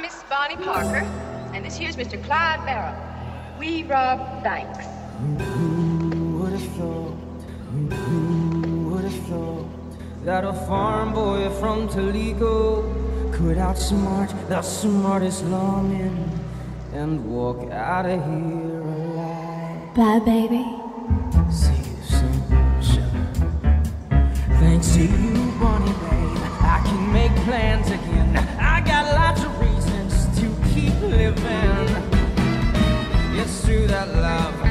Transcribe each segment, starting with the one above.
Miss Bonnie Parker, and this here's Mr. Clyde Barrow. We rob banks. Who would have thought? Who would have thought that a farm boy from Toledo could outsmart the smartest lawman and walk out of here alive? Bye, baby. See you soon, sugar. Thanks to you, Bonnie, babe, I can make plans True that love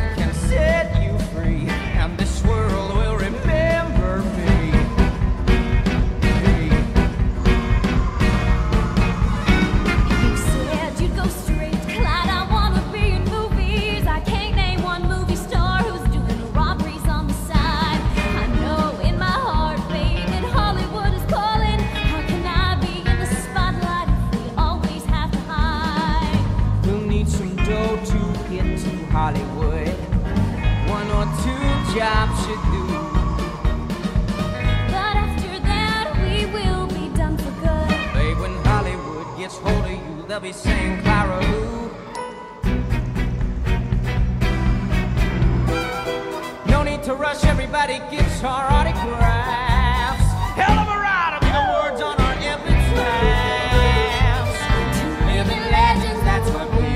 job should do. But after that, we will be done for good. Babe, when Hollywood gets hold of you, they'll be saying, Clara, who? No need to rush, everybody gets our autographs. Hell of a ride I'll be the words on our epitaphs. Living legends, that's what we